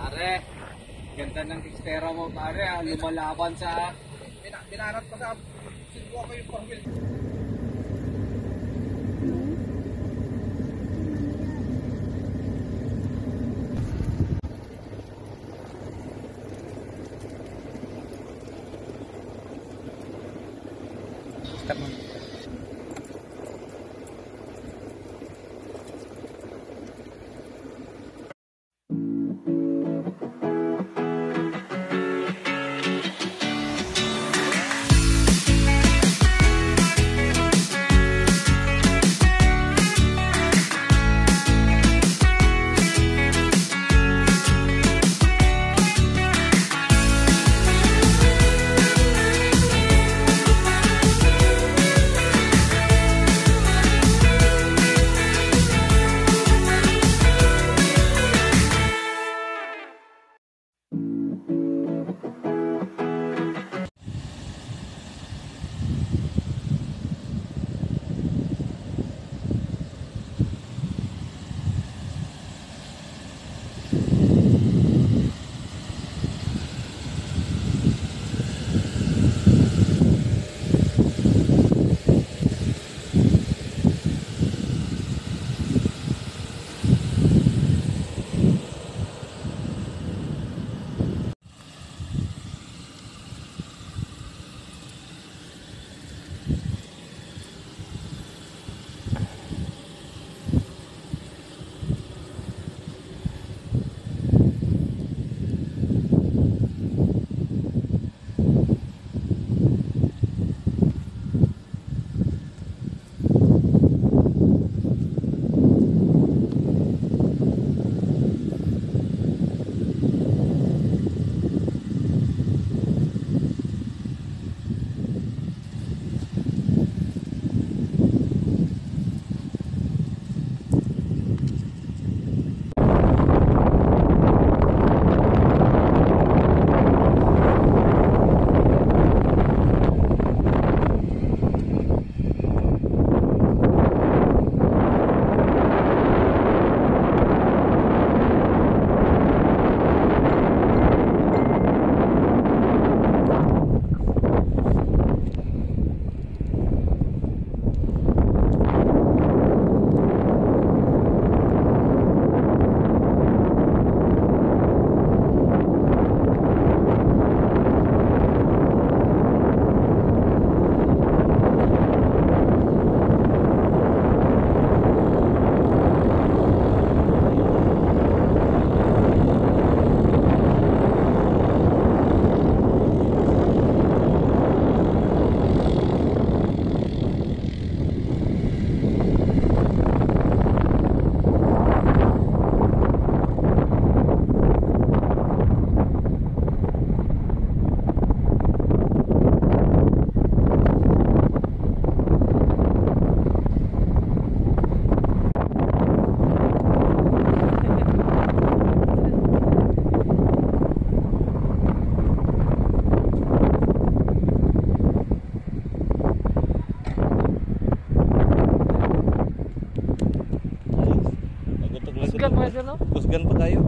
Pare, ganda ng Xterra mo pare, ah. lumalaban sa... Pinarap ko sa silbo ko yung four wheel. Stop mo. Kusgan pa kayo.